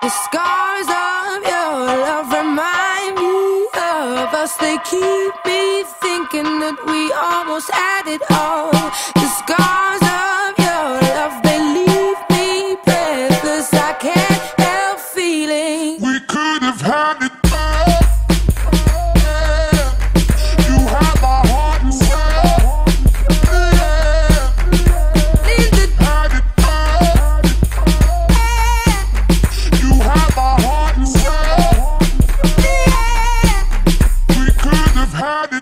The scars of your love remind me of us. They keep me thinking that we almost had it all. The scars of your love, they leave me breathless. I can't help feeling we could have had it. had